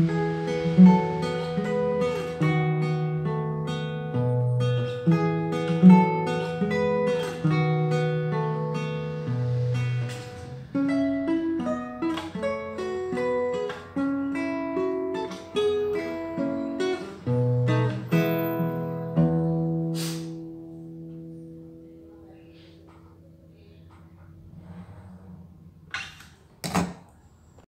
Mm-hmm.